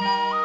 Música